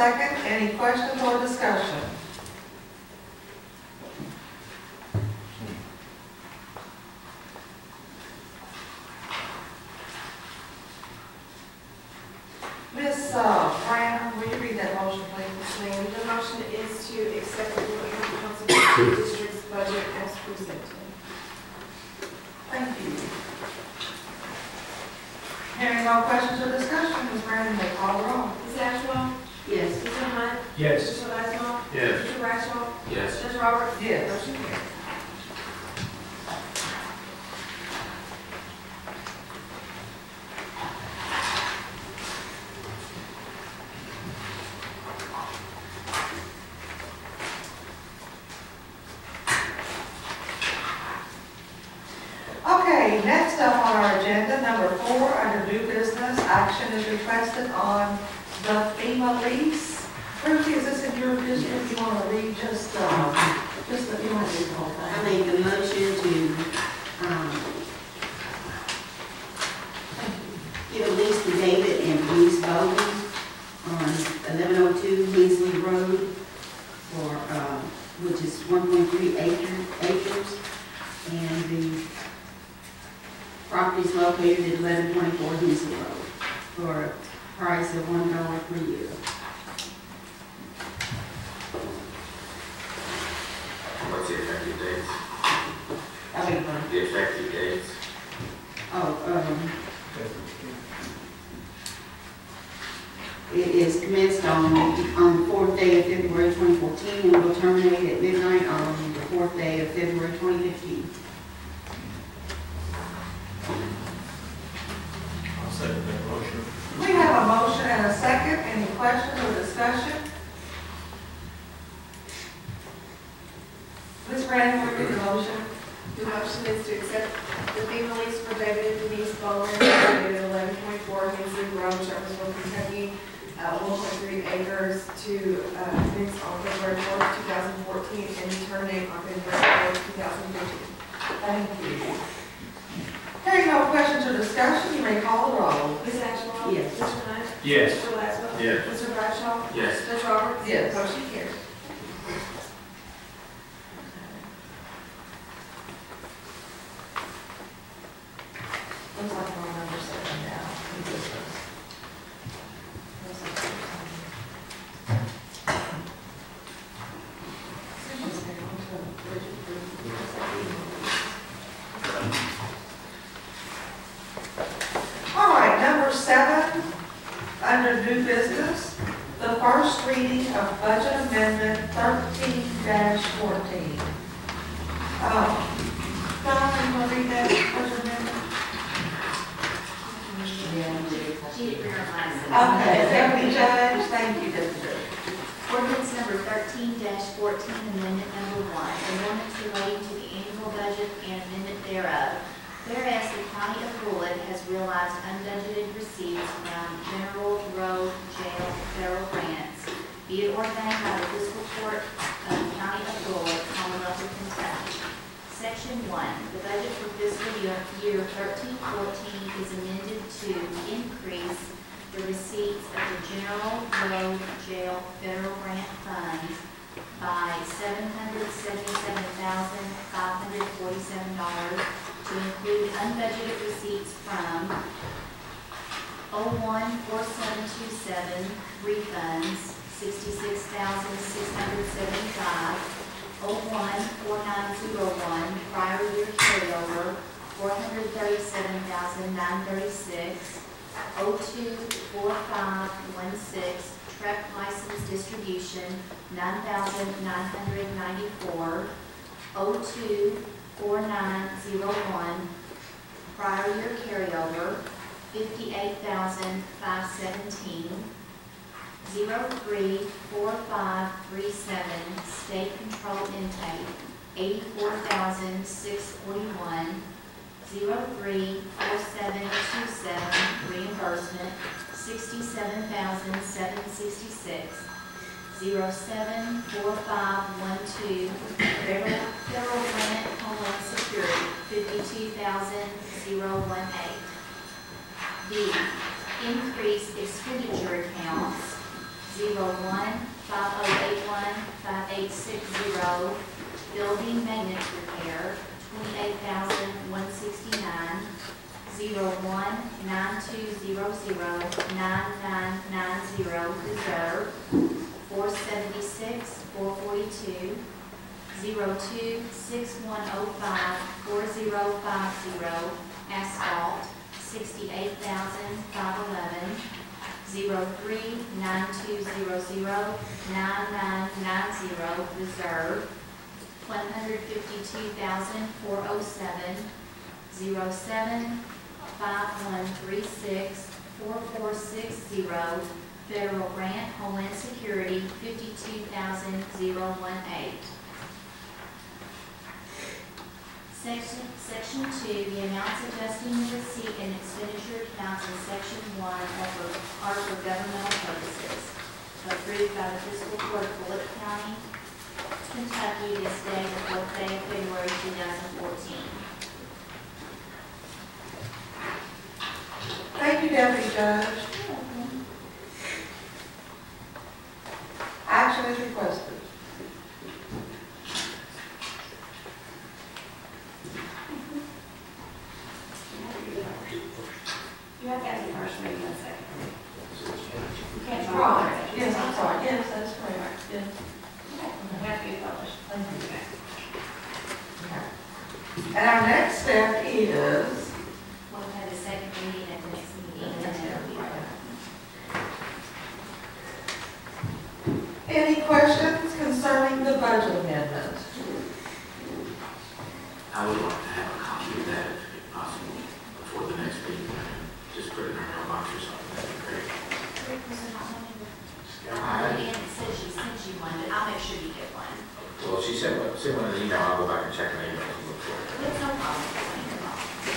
second. Any questions or discussion? Yes. Mr. Lastimore? Yes. Mr. Yes. Ms. Roberts? Yes. Ms. Bradford made motion. The motion is to accept the fee release for David and Denise located at eleven point four Hensley Road, Shepherdsville, Kentucky, uh, one point three acres to, uh, fix on February fourth, two thousand fourteen, and terminate on February fourth, two thousand fifteen. Thank you. Hearing no questions or discussion, you may call the roll. Ms. Ashwell? Yes. Mr. Knight? Yes. Mr. Laswell? Yes. Mr. Bradshaw? Yes. Mr. Roberts? Yes. Motion carries. royalty is amended to increase the receipts of the general Low jail federal grant funds by $777,547 to include unbudgeted receipts from 014727 refunds, 66,675, 014901 prior year carryover, 437,936, 024516, Truck License Distribution, 9,994, 024901, Prior Year Carryover, 58,517, 034537, State Control Intake, 84,641, 034727 reimbursement 67,766. 074512 federal, federal grant homeland security 52,018. B increase expenditure accounts 0150815860 building maintenance repair twenty-eight thousand one sixty-nine, zero one nine two zero zero nine nine nine zero reserve, four seventy-six four forty-two, zero two six one oh five four zero five zero asphalt, sixty-eight thousand five eleven, zero three nine two zero zero nine nine nine zero reserve, one hundred fifty-two thousand four oh seven, zero seven five one three six four four six zero, federal grant, Homeland Security, fifty-two thousand zero one eight. Section, section two, the amounts adjusting the receipt and expenditure accounts in section one are for, are for governmental purposes. Approved by the fiscal court of Bullitt County, Kentucky, this day, the fourth day of February, two thousand fourteen. Thank you, Deputy Judge. Action is requested. You have to ask the first reading and second. You can't yes, I'm sorry, yes, that's correct, yes. You have to be published. Thank. And our next step is, We'll have a second reading at the next meeting, and then it'll be any questions concerning the budget amendment? I would like to have a copy of that if possible before the next meeting. Just put it in our mailbox or something, that'd be great. And it says she sent you one, but I'll make sure you get one. Well, she sent sent one in the email, I'll go back and check my it. It's. No problem.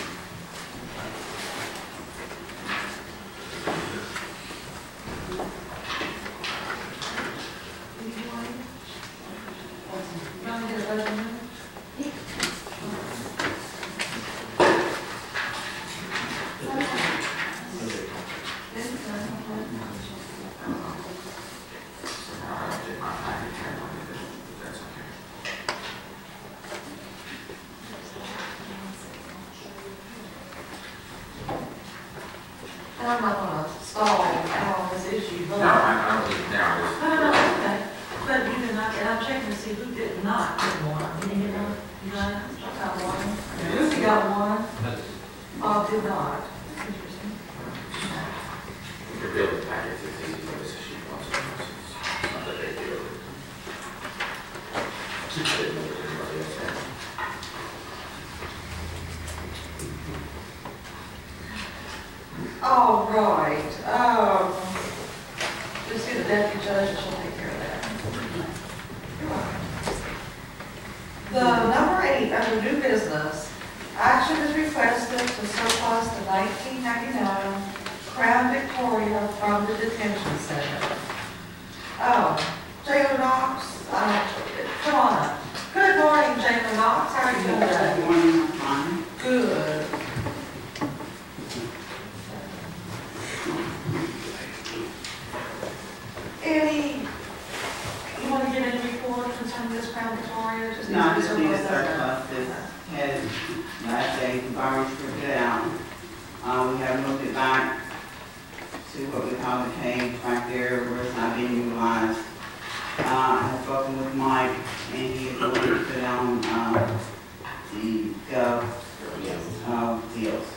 You want to get a budget amendment? I'll take my package and I'll leave it, if that's okay. And I'm not gonna stall on this issue, but. No, I, I don't need it now, I No, no, just, no, okay. But you did not, and I'm checking to see who did not get one. Did you get one? You got, got one? Lucy got one. Bob did not. Interesting. the building package is easy, but it's a sheet also, it's not that big a deal. I didn't know what anybody else had. All right, um, just get the deputy judge, and she'll take care of that. You're welcome. The number eight, under new business, action is requested to surplus the nineteen ninety-nine Crown from the detention center. Oh, Jailer Knox, uh, come on up. Good morning, Jailer Knox, how are you doing? Good morning, fine. Good. Any, you want to give any report concerning this Crown Victoria? Just No, I just need be a surplus. that has, last day, garbage for out. Uh, we have moved it back to what we call the cage back there where it's not being utilized. Uh, I have spoken with Mike and he agreed to put on, uh, the gov, uh, deals.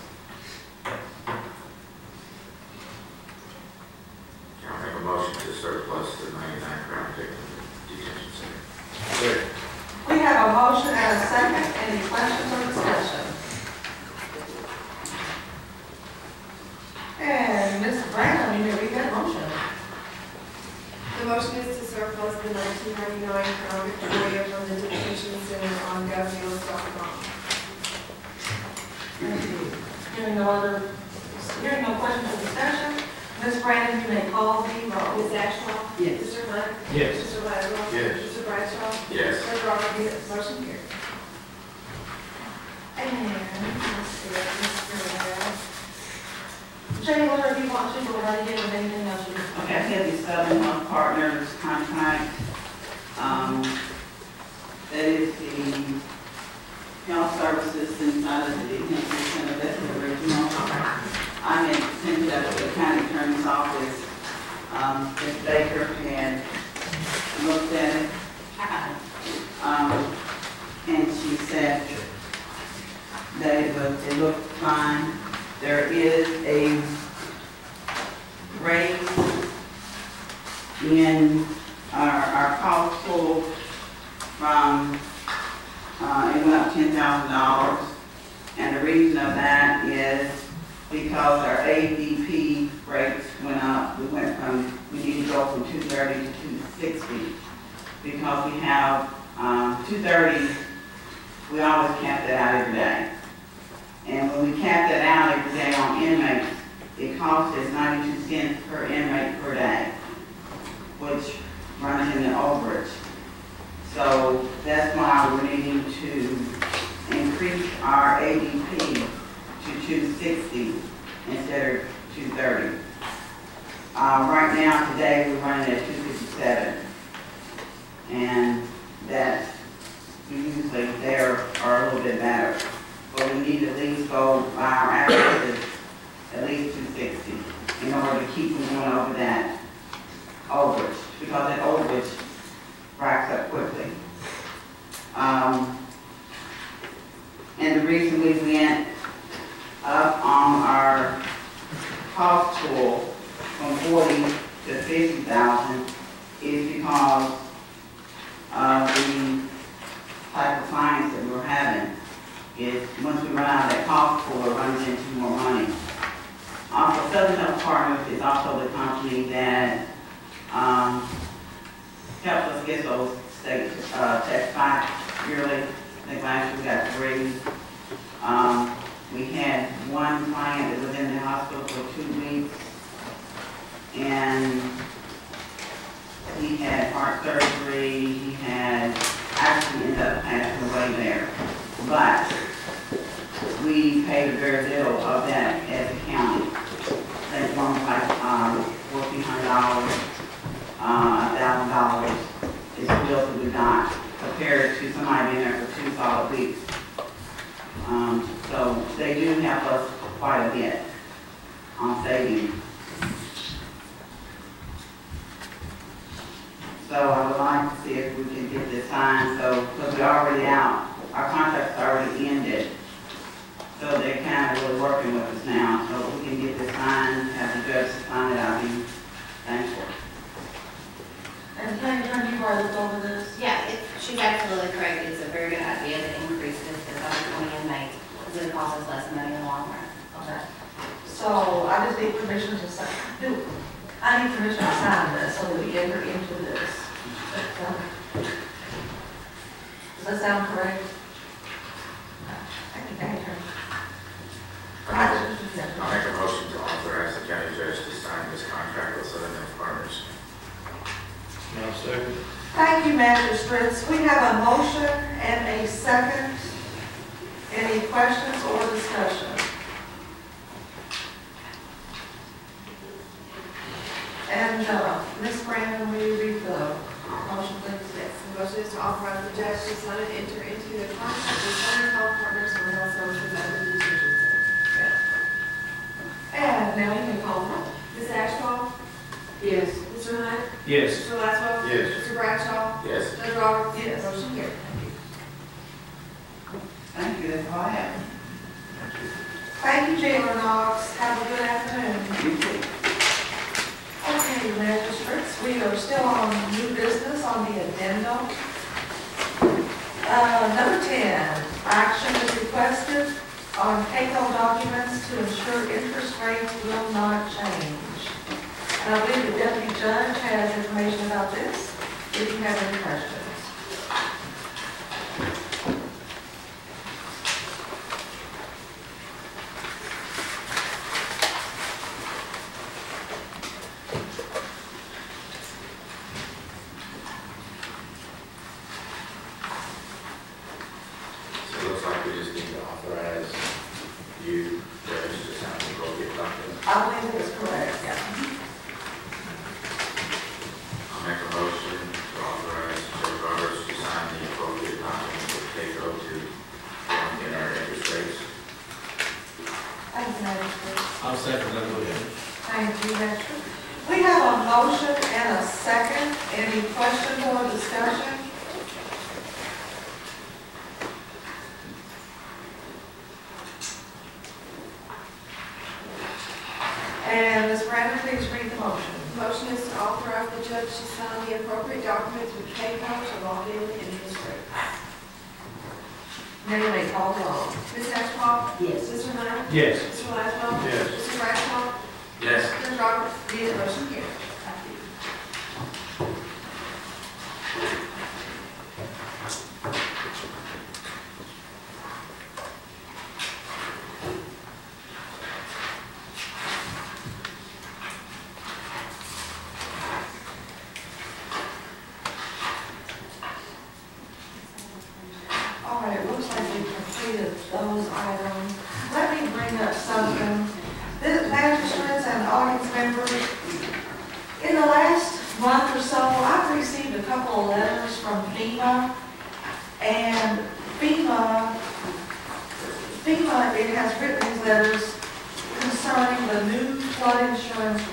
Cost from forty to fifty thousand is because of the type of clients that we're having. Is, once we run out of that cost pool, it runs into more money. Also, Southern Health Partners is also the company that, um, helps us get those state, uh, back yearly. I think last year we got three. Um, we had one client that was in the hospital for two weeks. And he had heart surgery, he had, actually ended up passing away there. But we paid a very little of that as a county. Think one was like, um, fourteen hundred dollars, uh, a thousand dollars is bill that we got compared to somebody being there for two solid weeks. Um, so they do help us quite a bit on saving. So I would like to see if we can get this signed, so, because we're already out, our contract's already ended. So they're kind of really working with us now, so if we can get this signed, have the judge sign it, I'll be thankful. And County Attorney, you've already looked over this? Yeah, it, she's absolutely correct, it's a very good idea to increase this to in twenty because it costs us less money in the long run. Okay. So I just need permission to sign, do, I need permission to sign this so that we enter into this. Does that sound correct?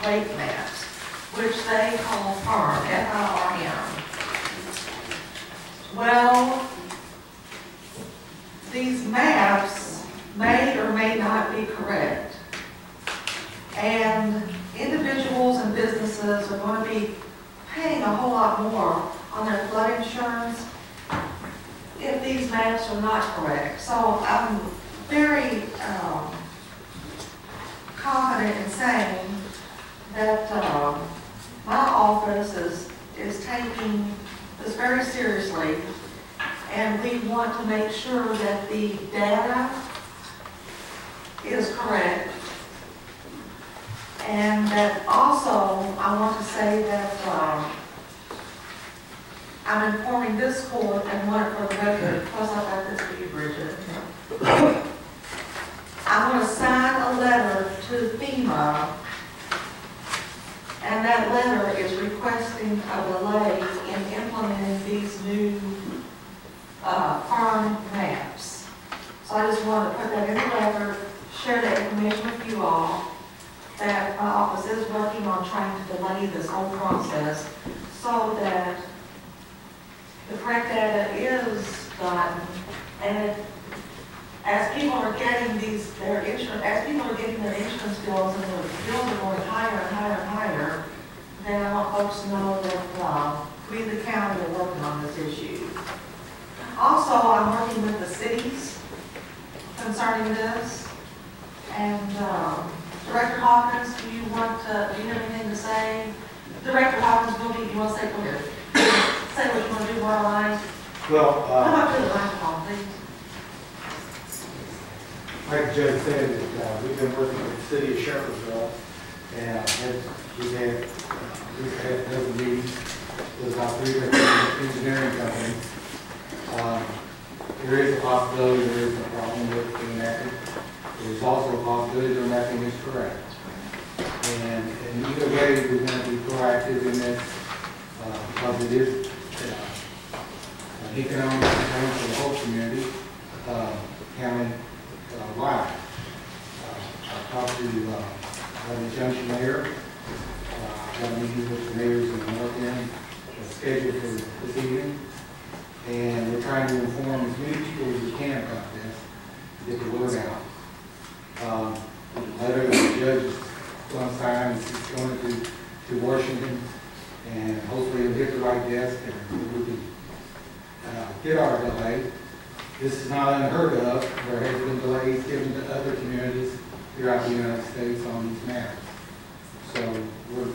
Rate maps, which they call FIRM, F-I-R-M. Well, these maps may or may not be correct. And individuals and businesses are going to be paying a whole lot more on their flood insurance if these maps are not correct. So I'm very um, confident in saying that um, my office is, is taking this very seriously and we want to make sure that the data is correct. And that also, I want to say that, um, I'm informing this court and want it for the record, plus I got this for you, Bridget. I'm gonna sign a letter to FEMA, and that letter is requesting a delay in implementing these new uh, FIRM maps. So I just wanted to put that in the record, share that information with you all, that my office is working on trying to delay this whole process so that the correct data is gotten, and it- as people are getting these, their insurance, as people are getting their insurance bills and the bills are going higher and higher and higher, then I want folks to know that, uh, we, the county, are working on this issue. Also, I'm working with the cities concerning this. And um, Director Hawkins, do you want to, do you have anything to say? Director Hawkins, will be, you want to say. Say what you want to do, more line. Well, uh, about the microphone, please? Like Judge said, that, uh, we've been working with the city of Shepherdsville, and we've had, we've had those meetings with about three different engineering companies. Um, There is a possibility there is a problem with the mapping. There's also a possibility the mapping is correct. And in either way, we're going to be proactive in this, uh, because it is uh, an economic concern for the whole community, uh, county uh. Uh, I talked to uh, the junction mayor, uh, got a meeting with the mayors in the north end, uh, scheduled for this evening. And we're trying to inform as many people as we can about this, to get the word out. Um, the Letter the judge is going to sign is going to, to Washington, and hopefully it'll hit the right desk, and we can uh, get our delay. This is not unheard of. There has been delays given to other communities throughout the United States on these matters. So we're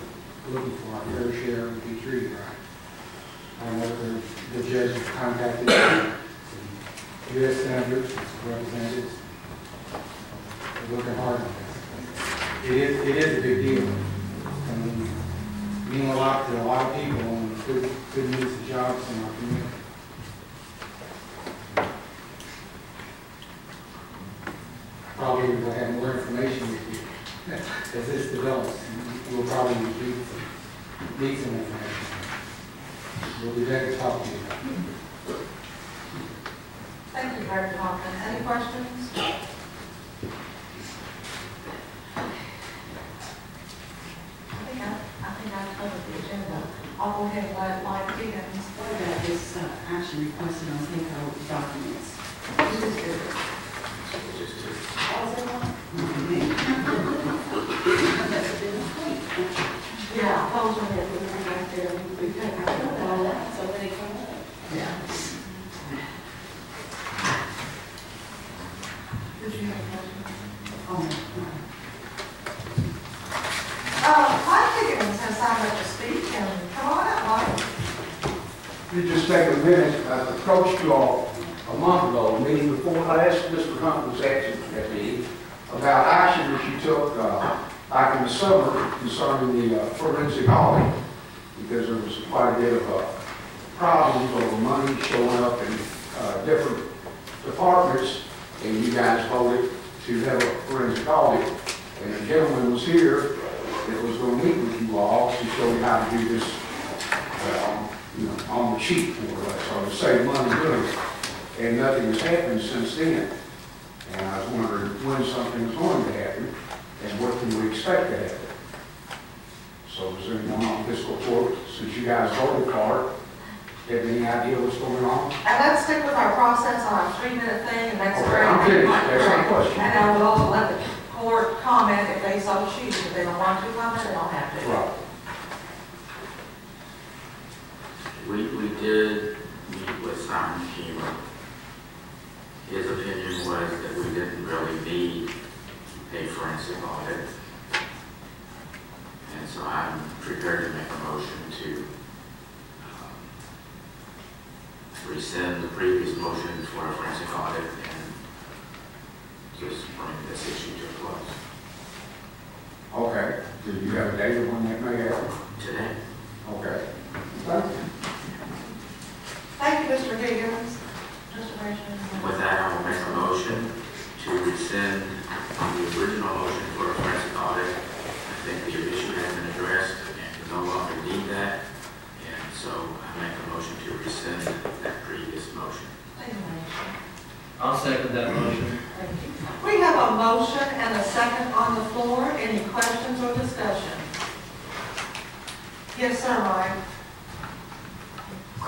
looking for our fair share to be treated right. I know the the judge has contacted some U.S. senators, some representatives. They're working hard on this. It is, it is a big deal. I mean, mean a lot to a lot of people and good, good news to jobs in our community. probably we'll have more information with you as this develops. We'll probably need some, need some information. We'll be there to talk to you. Thank you, Director Hoffman. Any questions? I think I, I think I covered the agenda. I'll go ahead and let Mike Higgins. What about this uh, action requested on paper documents? On cheap, more or less, uh, or to save money doing it. And nothing has happened since then. And I was wondering when something is going to happen, and what can we expect to happen? So is there anyone on fiscal court, since you guys voted for it, have any idea what's going on? And let's stick with our process on our three-minute thing, and that's Okay, great. I'm finished. That's my question. And I will also let the court comment if they so choose. If they don't want to comment, they don't have to. Right. We, we did meet with Simon Kima. His opinion was that we didn't really need a forensic audit. And so I'm prepared to make a motion to um, rescind the previous motion for a forensic audit and just bring this issue to a close Okay, do you have a date of when that may happen? today. Okay. Thank you. Thank you, Mr. Higgins. Mr. Richmond. With that, I will make a motion to rescind the original motion for a forensic audit. I think the issue has been addressed and we no longer need that. And so I make a motion to rescind that previous motion. Thank you, Mayor. I'll second that motion. We have a motion and a second on the floor. Any questions or discussion? Yes, sir, Mike.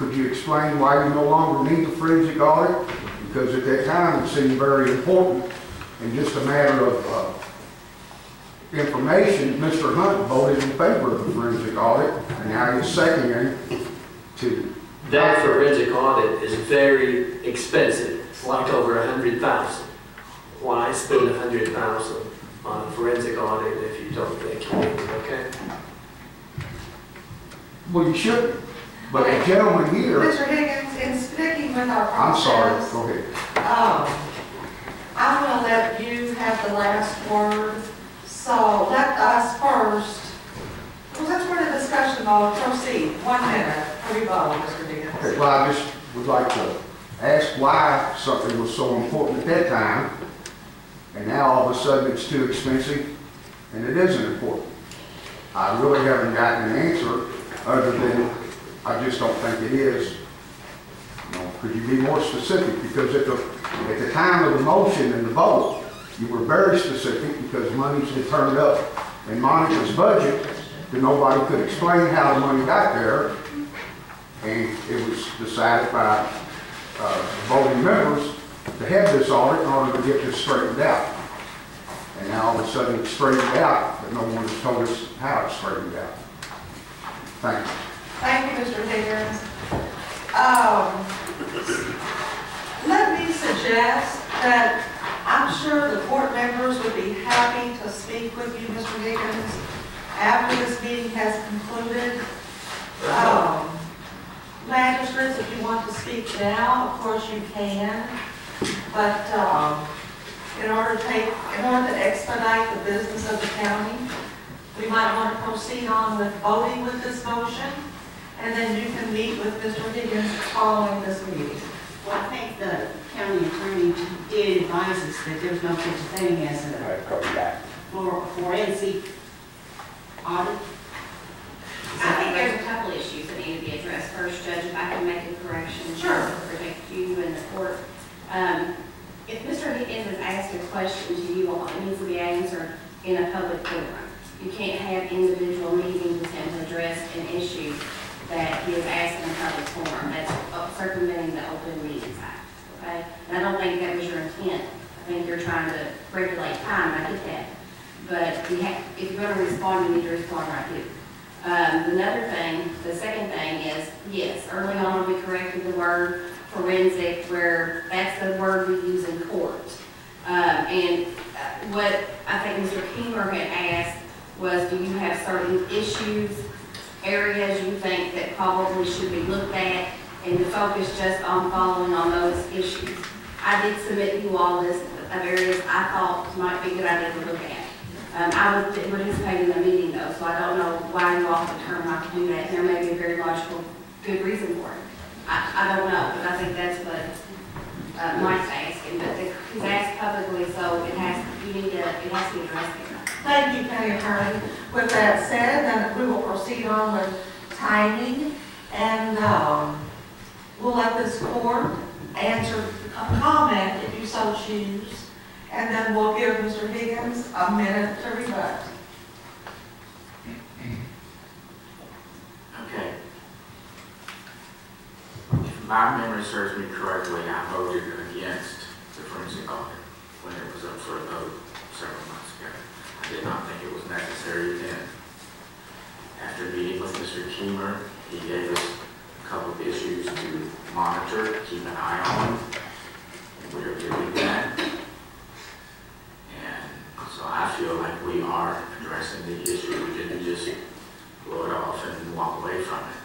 Could you explain why you no longer need the forensic audit? Because at that time, it seemed very important, and just a matter of uh, information, Mr. Hunt voted in favor of the forensic audit, and now he's seconding to, That forensic audit is very expensive. It's like over a hundred thousand. Why spend a hundred thousand on a forensic audit if you don't think you need it, okay? well, you shouldn't, but the gentleman here, Mr. Higgins, in sticking with our I'm process. sorry, go ahead. Um, I'm gonna let you have the last word, so let us first, well, that's where the discussion will proceed. One minute, for rebuttal, Mr. Okay, Higgins. Well, I just would like to ask why something was so important at that time, and now all of a sudden it's too expensive, and it isn't important. I really haven't gotten an answer, other than, I just don't think it is. You know, Could you be more specific? Because at the, at the time of the motion and the vote, you were very specific, because monies had turned up in Monica's budget, that nobody could explain how the money got there, and it was decided by uh, voting members to have this audit in order to get this straightened out. And now all of a sudden it's straightened out, but no one has told us how it's straightened out. Thank you. Thank you, Mr. Higgins. Um, let me suggest that I'm sure the court members would be happy to speak with you, Mr. Higgins, after this meeting has concluded. Um, Magistrates, if you want to speak now, of course you can, but, um, in order to take, in order to expedite the business of the county, we might want to proceed on with voting with this motion, and then you can meet with Mr. Higgins following this meeting. Well, I think the county attorney did advise us that there's no such thing as a for- forensic audit. I think there's a couple issues that need to be addressed. First, Judge, if I can make a correction. Sure. To protect you and the court. Um, If Mr. Higgins has asked a question to you all, it needs to be answered in a public forum. You can't have individual meetings with him to address an issue that he is asking in public forum. That's circumventing the Open Meetings Act, okay? And I don't think that was your intent. I think you're trying to regulate time, I get that. But you have, if you're gonna respond, you need to respond right here. Um, another thing, the second thing is, yes, early on, we corrected the word forensic, where that's the word we use in court. Um, and uh, what I think Mr. Keemer had asked was, do you have certain issues, areas you think that probably should be looked at, and to focus just on following on those issues? I did submit you all list of areas I thought might be a good idea to look at. Um, I was participating in the meeting though, so I don't know why you all determined not to do that. There may be a very logical, good reason for it. I, I don't know, but I think that's what, uh, Mike's asking, but the- he's asked publicly, so it has, you need to, it has to be addressed. Thank you, County Attorney. With that said, then we will proceed on with timing, and, um, we'll let this court answer a comment if you so choose, and then we'll give Mr. Higgins a minute to rebut. Okay. If my memory serves me correctly, I voted against the forensic audit when it was up for a vote several months did not think it was necessary then. After meeting with Mr. Keemer, he gave us a couple of issues to monitor, keep an eye on. And we are doing that. And so I feel like we are addressing the issue. We didn't just blow it off and walk away from it.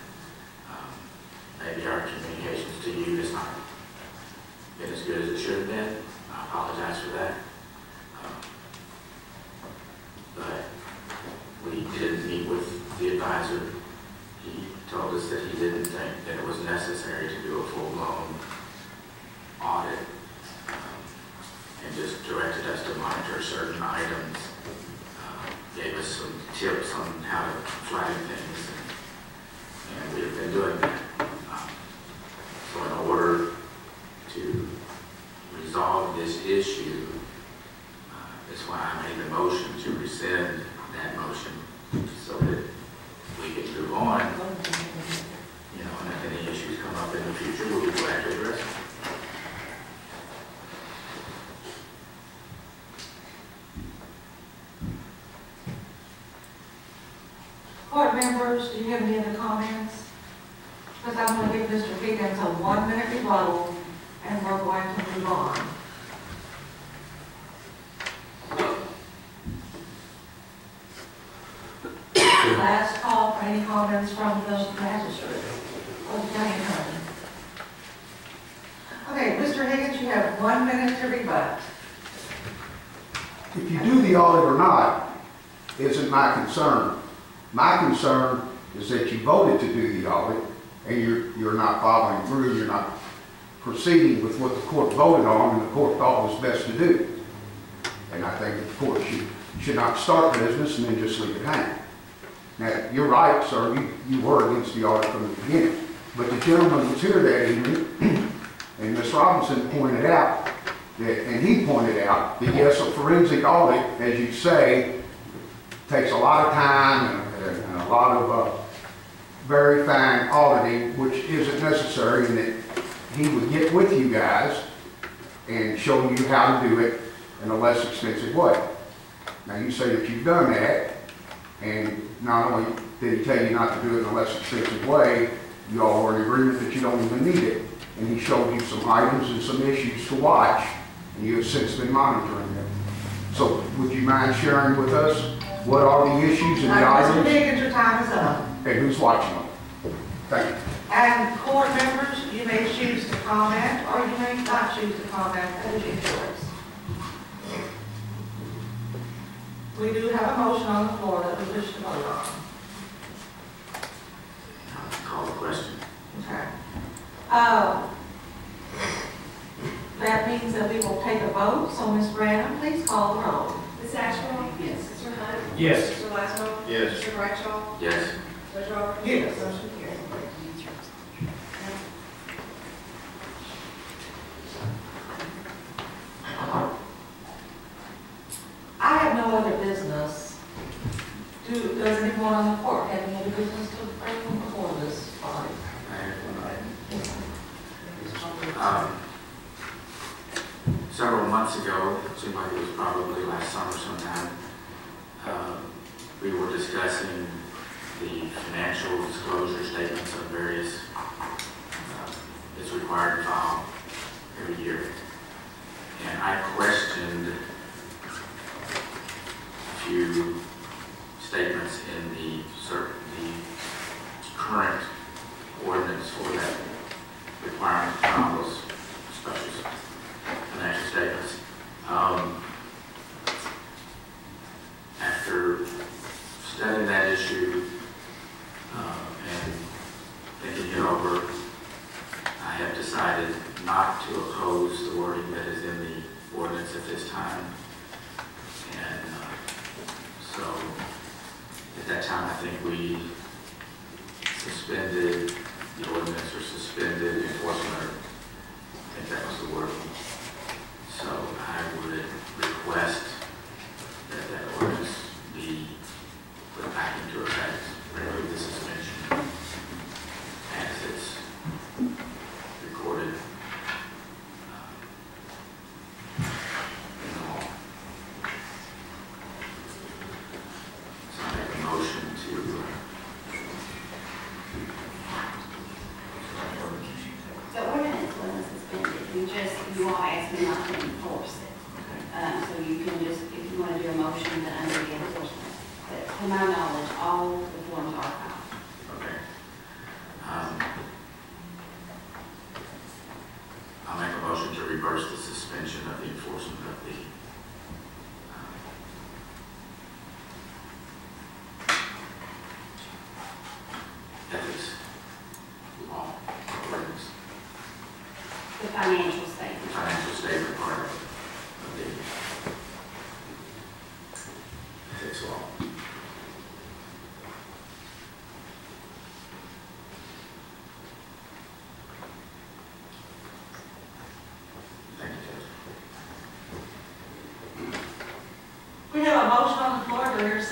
Um, Maybe our communications to you has not been as good as it should have been. I apologize for that. Um, But we did meet with the advisor. He told us that he didn't think that it was necessary to do a full-blown audit. um, And just directed us to monitor certain items uh, gave us some tips on how to flag things, and, and we've been doing that. Um, So in order to resolve this issue, is why I made the motion to rescind that motion, so that we can move on. You know, and if any issues come up in the future, we'll be glad to address them. Court members, do you have any other comments? Because I'm going to give Mr. Higgins a one-minute rebuttal, and we're going to move on. Last call from the magistrate oh, the county. Okay, Mr. Higgins, you have one minute to rebut. If you do the audit or not, isn't my concern. My concern is that you voted to do the audit, and you're, you're not following through, you're not proceeding with what the court voted on, and the court thought was best to do. And I think the court should, should not start business and then just leave it hang. Now, you're right, sir, you, you were against the audit from the beginning, but the gentleman was here that evening, and Ms. Robinson pointed out that, and he pointed out, that yes, a forensic audit, as you say, takes a lot of time and, and a lot of, uh, very fine auditing, which isn't necessary, and that he would get with you guys and show you how to do it in a less expensive way. Now, you say that you've done that, and not only did he tell you not to do it in a less expensive way, you all were in agreement that you don't even need it. And he showed you some items and some issues to watch, and you have since been monitoring them. So would you mind sharing with us what are the issues and the Mr. items, Higgins, your time is up. and who's watching them? Thank you. And court members, you may choose to comment, or you may not choose to comment, that is your We do have a motion on the floor that we wish to vote on. Uh, Call the question. Okay. Uh, That means that we will take a vote, so Ms. Brandon, please call the roll. Ms. Ashcraft? Yes. Mr. Hunt? Yes. Mr. Laszlo? Yes. Mr. Bradshaw? Yes. Judge Roberts? Yes. Motion I have no other business. Do, does anyone on the court have any other business to bring before this body? Um, several months ago, it seemed like it was probably last summer sometime, uh, we were discussing the financial disclosure statements of various, uh, it's required to file every year. And I questioned few statements in the the current ordinance for that requirement to special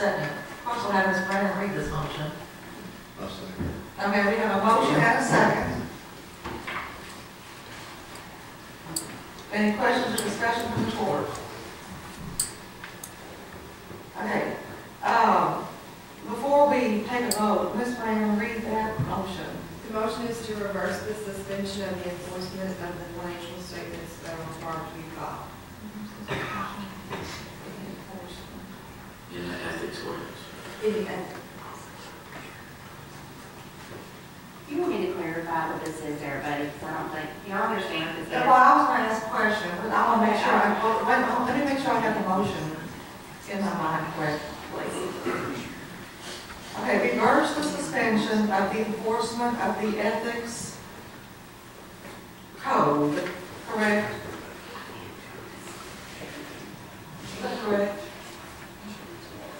second? First, we'll have Ms. Brandon read this motion. I'll second. Okay, we have a motion and a second. Any questions or discussion from the board? Okay, um, before we take a vote, Ms. Brandon, read that motion. The motion is to reverse the suspension of the enforcement of the financial statements that are required to be filed. In the ethics ordinance. In the You want me to clarify what this is, everybody, because I don't think, you all understand what this Well, is? I was gonna ask a question, but I wanna make sure, I wait, let me make sure I got the motion in my mind correctly. Okay, reverse the suspension of the enforcement of the ethics code, correct? Is that correct?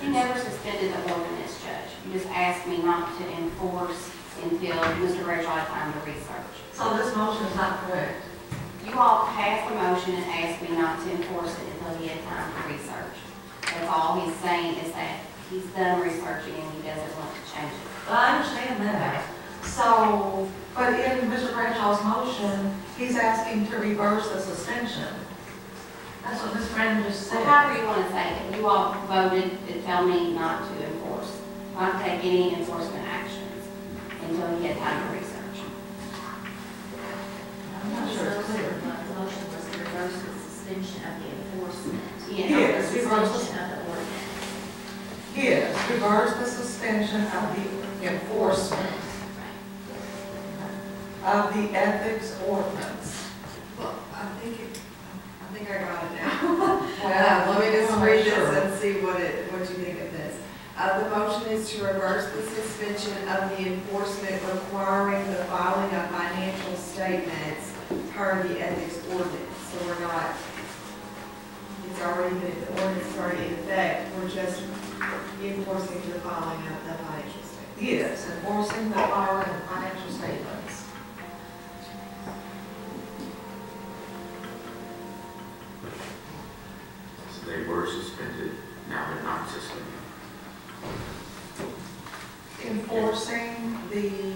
You never suspended the ordinance, Judge. You just asked me not to enforce until Mr. Rachel had time to research. So this motion is not correct? You all passed the motion and asked me not to enforce it until he had time to research. That's all he's saying is that he's done researching and he doesn't want to change it. I understand that. So, but in Mr. Bradshaw's motion, he's asking to reverse the suspension. That's what Ms. Brandon just So said. however you want to say it, you all voted to tell me not to enforce, not to take any enforcement actions until he had time to research. I'm not sure it's clear. The motion was to reverse the suspension of the enforcement. Yeah. Yes, The reverse. suspension of the ordinance. Yes, reverse the suspension of the enforcement of the ethics ordinance. Well, I think, it- I think I got it now. Well, Uh, Let me just read sure. this and see what it, what you think of this. Uh, the motion is to reverse the suspension of the enforcement requiring the filing of financial statements per the ethics ordinance. So we're not, it's already been, the ordinance is already in effect, we're just enforcing the filing of the financial statements. Yes, enforcing the filing of financial statements. They were suspended, now they're not suspended. Enforcing the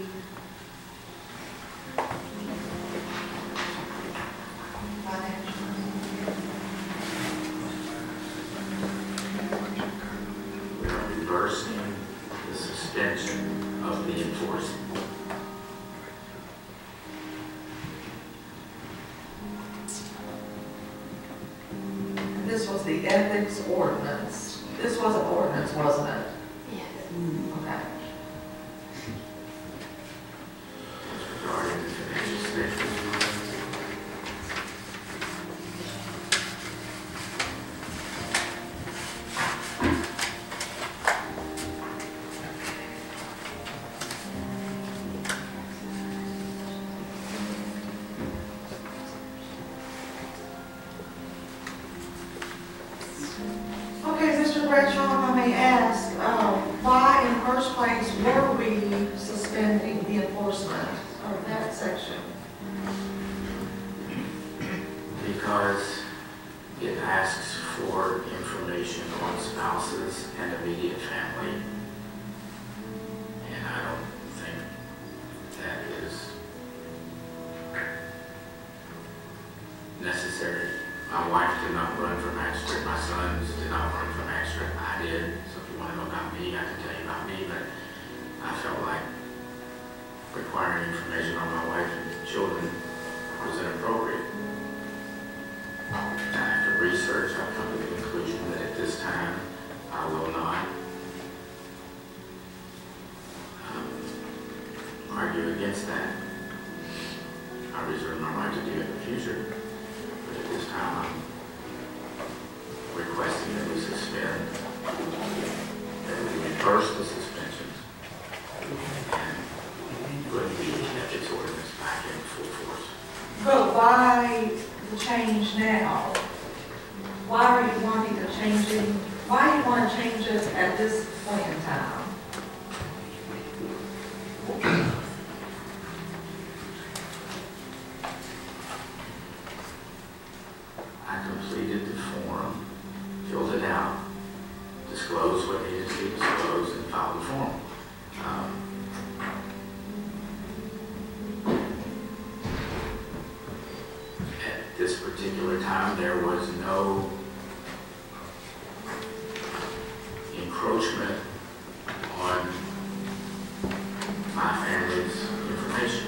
the ordinance. This was an ordinance, wasn't it? Yes. Mm-hmm. Okay. Why the change now? Why are you wanting to change it, why do you want to change it at this point in time? I completed the form, filled it out, disclosed what needed to be disclosed, and filed the form. Um, At this particular time, there was no encroachment on my family's information.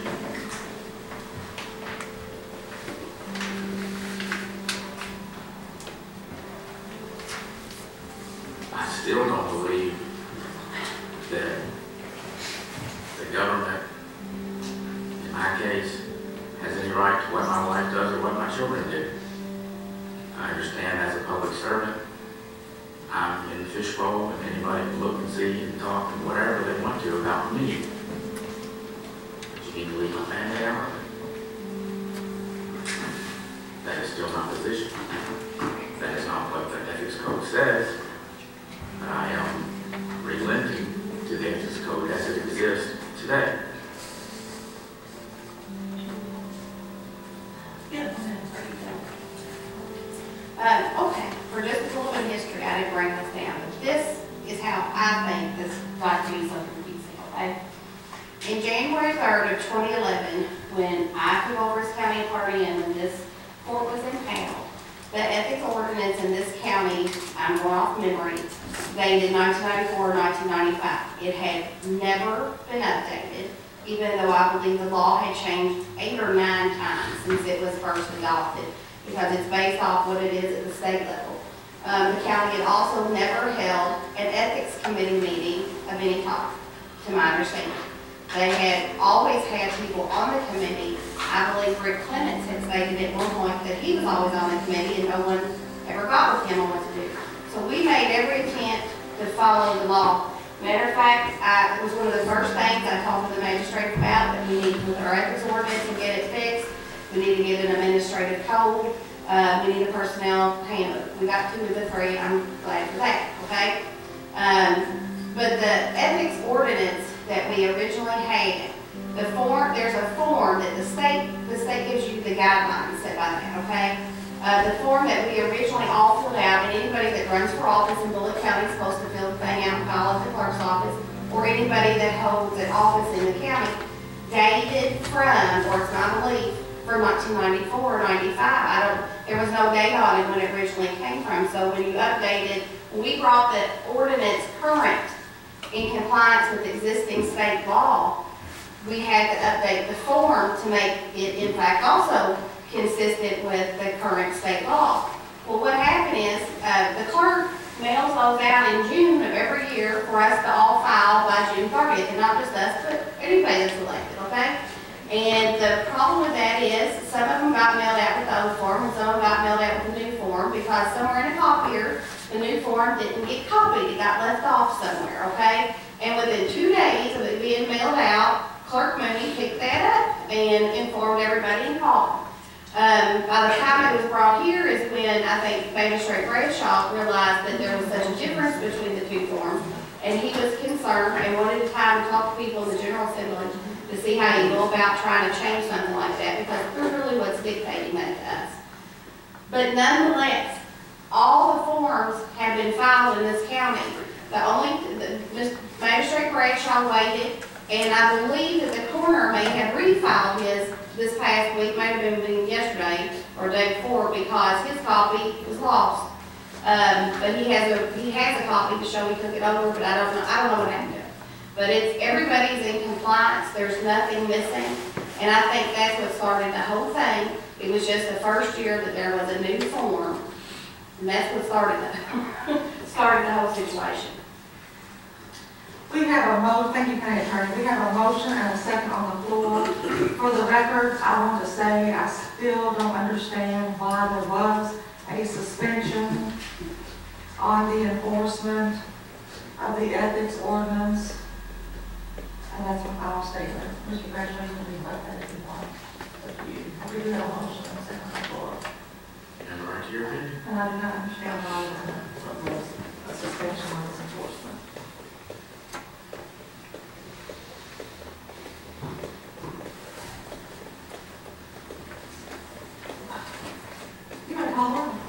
I still don't believe that the government, in my case, has any right to what my wife does or what my children do. I understand as a public servant, I'm in the fishbowl and anybody can look and see and talk and whatever they want to about me. But you need to leave my family out of it. That is still my position. That is not what the ethics code says. But I am relenting to the ethics code as it exists today. Yeah. Um, okay, for just a little bit of history, I didn't bring this down, but this is how I think this got to be so confusing, okay? In January third of twenty eleven, when I took over as county party and when this court was impaneled, the ethics ordinance in this county, I'm going off memory, dated 1994, 1995. It had never been updated, even though I believe the law had changed eight or nine times since it was first adopted, because it's based off what it is at the state level. Um, the county had also never held an ethics committee meeting of any type, to my understanding. They had always had people on the committee. I believe Rick Clements had stated at one point that he was always on the committee and no one ever got with him on what to do. So we made every attempt to follow the law. Matter of fact, I, it was one of the first things I talked to the magistrate about, that we need to at our ethics ordinance and get it fixed. We need to get an administrative code, uh, we need a personnel handbook. We got two of the three, I'm glad for that, okay? Um, but the ethics ordinance that we originally had, the form, there's a form that the state, the state gives you the guidelines set by that, okay? Uh, the form that we originally all filled out, and anybody that runs for office in Bullitt County is supposed to fill the thing out and file at the clerk's office, or anybody that holds an office in the county, dated from, or it's my belief, from 1994 or 95. I don't, there was no date on it when it originally came from, so when you updated, we brought the ordinance current in compliance with existing state law, we had to update the form to make it in fact also consistent with the current state law. Well, what happened is, uh, the clerk mails those out in June of every year for us to all file by June thirtieth, and not just us, but anybody that's elected, okay? And the problem with that is, some of them got mailed out with the old form, and some of them got mailed out with the new form, because somewhere in a copier, the new form didn't get copied, it got left off somewhere, okay? And within two days of it being mailed out, Clerk Mooney picked that up and informed everybody involved. Um, by the time it was brought here is when I think Magistrate Bradshaw realized that there was such a difference between the two forms. And he was concerned and wanted time to talk to people in the General Assembly see how you go about trying to change something like that, because clearly what's dictating that to us. But nonetheless, all the forms have been filed in this county. The only, the, just Magistrate Bradshaw waited, and I believe that the coroner may have refiled his this past week, may have been yesterday or day before, because his copy was lost. Um, but he has a, he has a copy to show he took it over, but I don't know, I don't know what happened. But it's, everybody's in compliance, there's nothing missing, and I think that's what started the whole thing. It was just the first year that there was a new form, and that's what started it, started the whole situation. We have a motion, thank you, County Attorney, we have a motion and a second on the floor. For the record, I want to say, I still don't understand why there was a suspension on the enforcement of the ethics ordinance. And that's my final statement. Mr. Gresham, you can rebut that if you want. But you, we do have a motion and a second on the floor. And right to your opinion? And I do not understand why there was a suspension on this enforcement. You want to call her?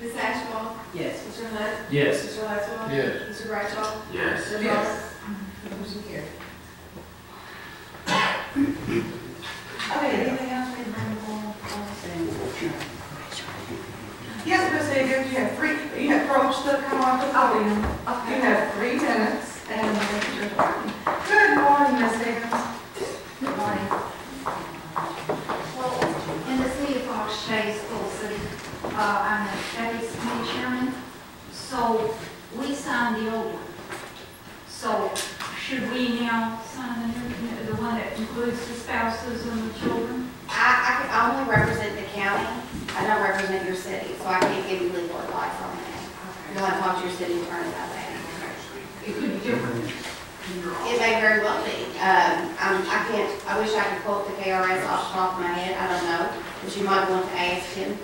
Ms. Ashball? Yes. Mr. Hunt? Yes. Mr. Lattimore? Yes. Mr. Bradshaw? Yes. Mr. Moore? Motion carried. Okay, anything else we can bring forward? Yes, you have three, you have approached to come on to the podium. You have three minutes and this is. Good morning, Ms. Higgins. Good morning. Well, in the city of Fox Chase, Full City, uh, I'm the ethics committee chairman, so we signed the old one. So should we now sign the new, the one that includes the spouses and the children? I, I can only represent the county, I don't represent your city, so I can't give you legal advice on that. You'll have to talk to your city attorney about that. It could be different. It may very well be. Um, I'm, I can't, I wish I could quote the KRS off the top of my head, I don't know, but you might want to ask him.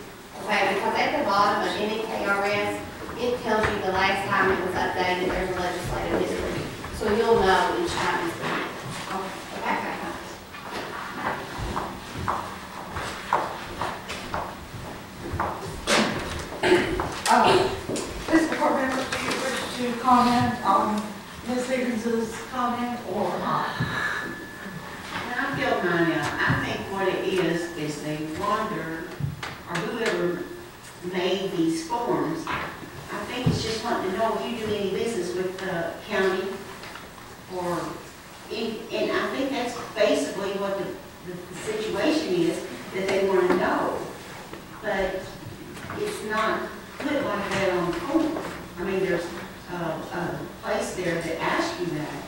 Okay, because at the bottom of any KRS, it tells you the last time it was updated, there's a legislative history. So you'll know each time it's been. Okay. Uh, Mr. Court member, do you wish to comment on Ms. Higgins' comment or not? I feel kind of, I think what it is, is they wonder, or whoever made these forms, I think it's just wanting to know if you do any business with the county, or, and and I think that's basically what the, the situation is, that they want to know. But it's not put like that on the form. I mean, there's a, a place there that asks you that,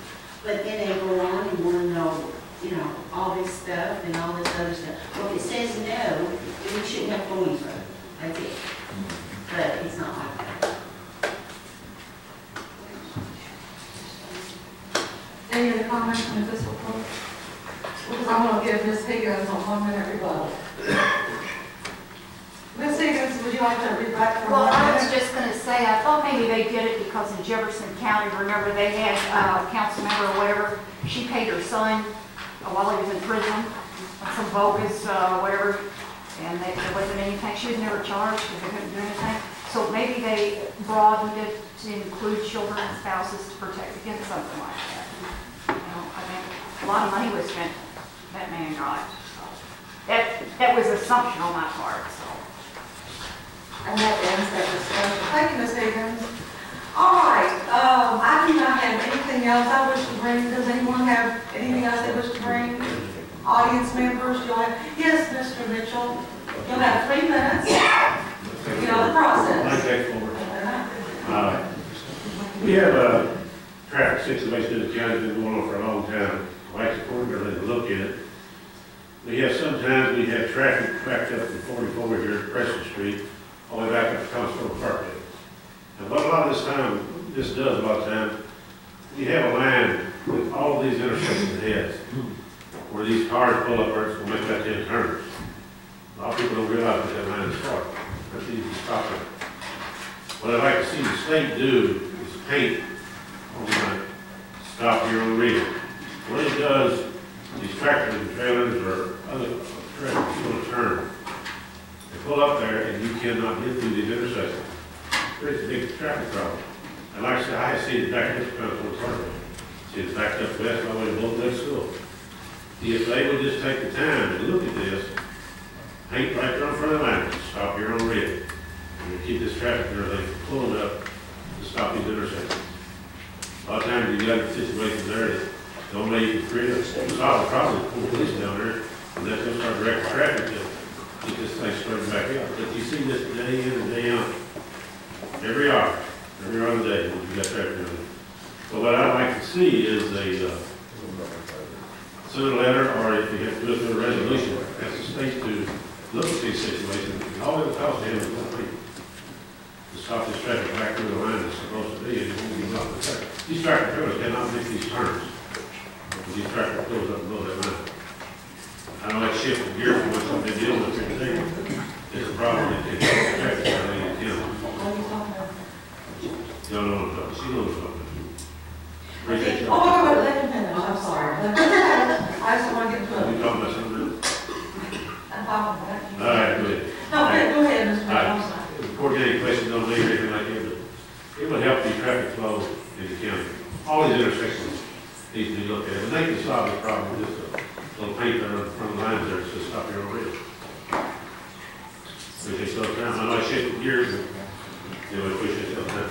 but then they go on and want to know, you know, all this stuff and all this other stuff. Well, if it says no, then you shouldn't have going for it. That's it. But it's not like that. Any other comments from this report? Because I'm going to give Ms. Higgins a one minute rebuttal. Ms. Higgins, would you like to rebut for Well, I was just gonna say, I thought maybe they did it because in Jefferson County, remember they had uh, a council member or whatever, she paid her son uh, while he was in prison, on some bogus, uh, whatever, and they- there wasn't anything, she was never charged because they couldn't do anything. So maybe they broadened it to include children and spouses to protect against something like that. You know, I mean, a lot of money was spent, that man got. That, that was assumption on my part. And that ends that discussion. Thank you, Ms. Higgins. All right, um, I do not have anything else I wish to bring. Does anyone have anything else they wish to bring? Audience members, you'll have, yes, Mr. Mitchell, you'll have three minutes. You you know the process. X. Ford. Uh, We have a traffic situation in the county that's been going on for a long time. Like the quarter, they look at it. We have, sometimes we have traffic backed up from forty-four here at Preston Street, all the way back up to Conestoga Parkway. And what a lot of this time, this does a lot of time, we have a line with all these intersections heads, where these cars pull up, it's gonna make that ten turns. A lot of people don't realize that that line is short, that's easy to stop it. What I'd like to see the state do is paint on the stop on the rear. What it does, these tractors and trailers or other going to turn. Pull up there and you cannot get through these intersections. Creates a big traffic problem. And like I said, I see it back to Conestoga Parkway. See it's backed up west all the way to Bullitt Lick School. If they would just take the time to look at this, paint right there in front of the line, stop here on the rear. And keep this traffic there, they pulling up to stop these intersections. A lot of times you got the situations there that don't make it free, to solve the problem, pull police down there, and that's gonna start directing traffic to get this thing back out. But you see this day in and day out, every hour, every hour of the day, you got traffic on. But what I'd like to see is a, uh, send a letter, or if you have to do it through a resolution, ask the state to look at these situations, and all it costs them is one thing. To stop this traffic back through the line it's supposed to be, and it won't be blocked. These tractor trailers cannot make these turns. These tractor goes up goes that line. I know that shift of gears, what's what they deal with here today, is a problem that they can't traffic, I mean, you know. No, no, no, she knows what I'm. Appreciate you. Oh, wait, wait, let him finish, I'm sorry. Let him finish. I just want to get to it. talking about something else? I'm talking about you. All right, good. No, okay, go ahead, Mr. Mitchell, I'm sorry. Coordinating questions on leave, anything like that, but it would help the traffic flow in the county. All these intersections need to be looked at, and they can solve the problem with just a little paint there on front of the lines there, so stop here already. We can slow down, I know I shifted gears, but, you know, we should slow it down.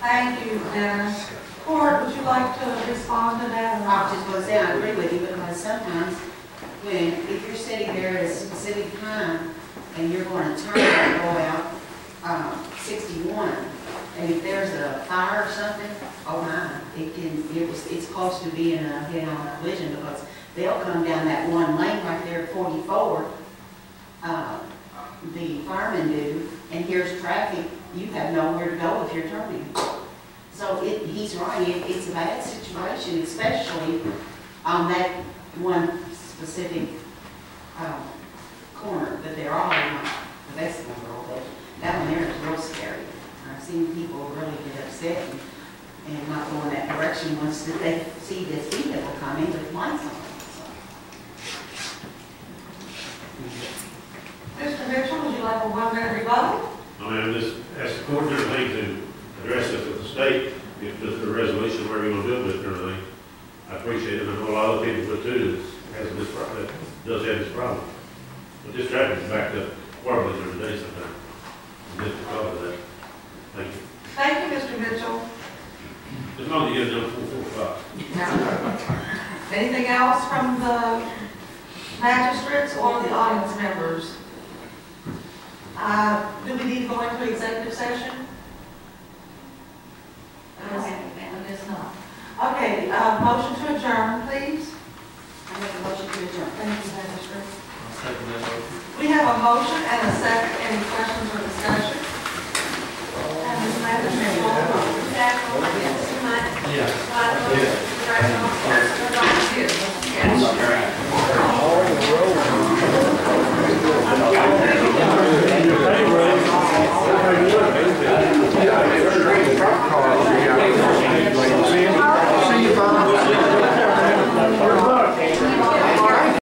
Thank you, Dennis. Court, would you like to respond to that? I not? was just gonna say, I agree with you, because sometimes, when, if you're sitting there at a specific time, and you're going to turn and go out, um, sixty-one, and if there's a fire or something, oh my, it can, it was, it's close to being a head-on collision, because they'll come down that one lane right there at forty-four, uh, the firemen do, and here's traffic, you have nowhere to go if you're turning. So it, he's right, it, it's a bad situation, especially on that one specific, um, corner that they're all the best one road there. That one there is real scary. I've seen people really get upset and, and not go in that direction once they see this vehicle coming with lights on. So, Mr. Mitchell, would you like a one-minute rebuttal? I mean, just ask the court and everything to address this with the state, if there's a resolution where you want to do it and everything. I appreciate it, I know a lot of people would too, that has this problem, that does have this problem. But this traffic is backed up horribly during the day sometimes, and just because of that. Thank you. Thank you, Mr. Mitchell. As long as you get done before four o'clock. Anything else from the magistrates or the audience members? Uh, do we need to go into executive session? I guess- I not. Okay, uh, motion to adjourn, please. I make a motion to adjourn. Thank you, magistrate. I'll second motion. We have a motion and a second. Any questions or discussion? And Ms. Magistrate, roll call. Yes. Yes. Yes.